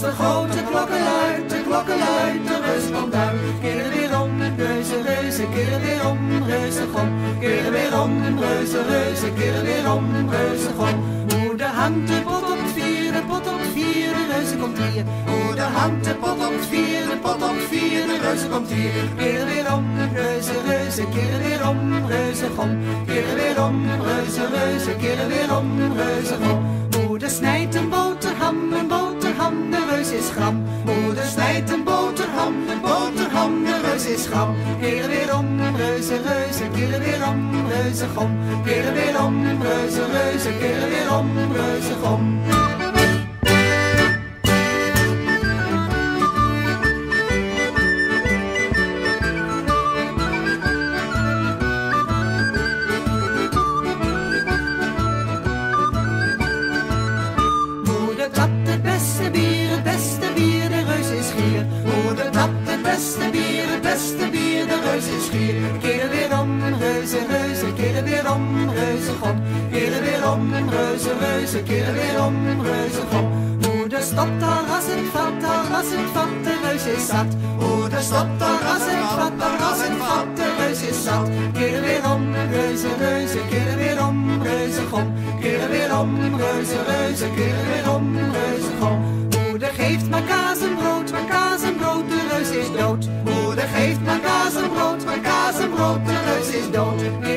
De grote klokken luidt, de klokken luidt, de reus komt uit. Keren weer om, reuze, reuze, keren weer om, reuze, gom. Keren weer om, reuze, reuze, keren weer om, reuze, gom. Moeder hangt de pot op vier, de pot op vier, de reuze komt hier. Moeder hangt de pot op vier, de pot op vier, de reuze komt hier. Keren weer om, reuze, reuze, keren weer om, reuze, gom. Keren weer om, reuze, reuze, keren weer om, reuze, gom. Moeder snijdt een boterham, een boterham, reus is gram. Moeder snijdt een boterham, een boterham, de reus is gram. Keren weer om, reuze, reuze, keren weer om, reuze, gom. Keren weer om, reuze, reuze, keren weer om, reuze, gom. Gier. Keren weer om, reuze, reuze, keren weer om, reuze, gom. Keren weer om, reuze, reuze, keren weer om, reuze, gom. Moeder stopt al ras het vat, al ras het vat, de reus is zat. Moeder stopt al ras het vat, al ras het vat, de reus is zat. Keren weer om, reuze, reuze, keren weer om, reuze, gom. Keren weer om, reuze, reuze, keren weer reus is